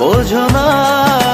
বোঝো না।